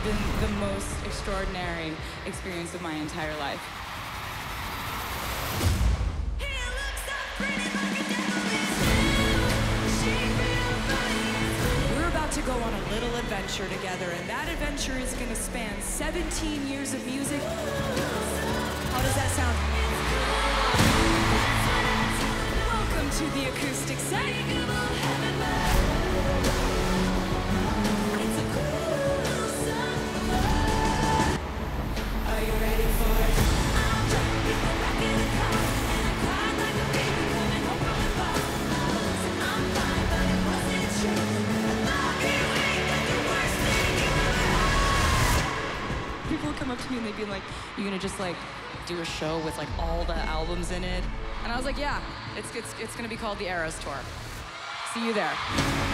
been the most extraordinary experience of my entire life. We're about to go on a little adventure together, and that adventure is going to span 17 years of music. How does that sound? Welcome to the acoustic set. Come up to me and they'd be like, you're gonna just like do a show with like all the albums in it?" And I was like, "Yeah, it's it's, it's gonna be called the Eras Tour. See you there."